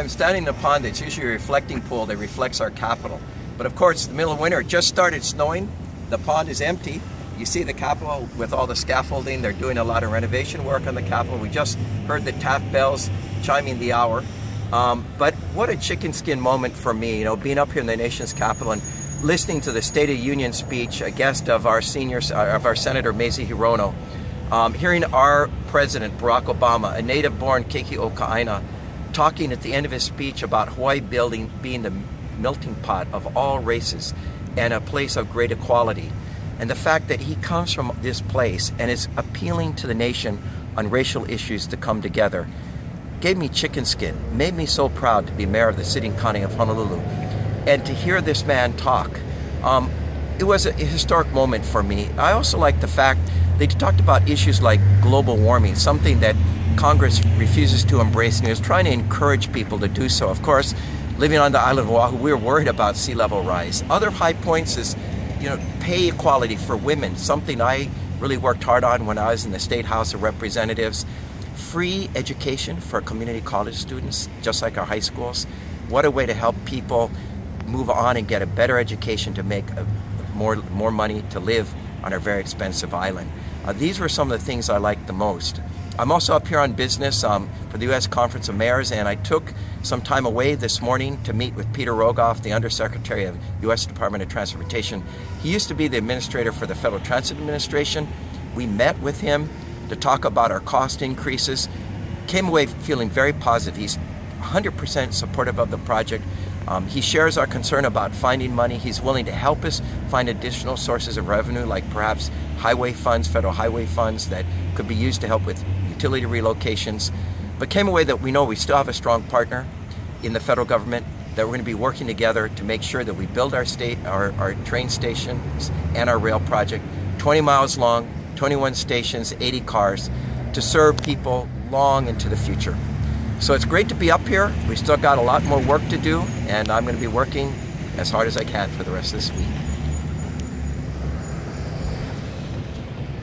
I'm standing in a pond that's usually a reflecting pool that reflects our capital. But of course, the middle of winter, it just started snowing. The pond is empty. You see the Capitol with all the scaffolding. They're doing a lot of renovation work on the Capitol. We just heard the Taft bells chiming the hour. Um, but what a chicken skin moment for me, you know, being up here in the nation's capital and listening to the State of the Union speech, a guest of our senior, uh, of our Senator Mazie Hirono, um, hearing our president, Barack Obama, a native-born Keiki o ka Aina, talking at the end of his speech about Hawaii building being the melting pot of all races and a place of great equality and the fact that he comes from this place and is appealing to the nation on racial issues to come together gave me chicken skin, made me so proud to be mayor of the city and county of Honolulu. And to hear this man talk, um, it was a historic moment for me. I also like the fact they talked about issues like global warming, something that Congress refuses to embrace, and was trying to encourage people to do so. Of course, living on the island of Oahu, we we're worried about sea level rise. Other high points is you know, pay equality for women, something I really worked hard on when I was in the State House of Representatives. Free education for community college students, just like our high schools. What a way to help people move on and get a better education to make a, more, more money to live on our very expensive island. Uh, these were some of the things I liked the most. I'm also up here on business um, for the U.S. Conference of Mayors, and I took some time away this morning to meet with Peter Rogoff, the Undersecretary of U.S. Department of Transportation. He used to be the administrator for the Federal Transit Administration. We met with him to talk about our cost increases. Came away feeling very positive. He's 100% supportive of the project. Um, he shares our concern about finding money. He's willing to help us find additional sources of revenue, like perhaps highway funds, federal highway funds that could be used to help with utility relocations. But came away that we know we still have a strong partner in the federal government, that we're going to be working together to make sure that we build our state, our, our train stations and our rail project, 20 miles long, 21 stations, 80 cars, to serve people long into the future. So it's great to be up here. We still got a lot more work to do, and I'm going to be working as hard as I can for the rest of this week.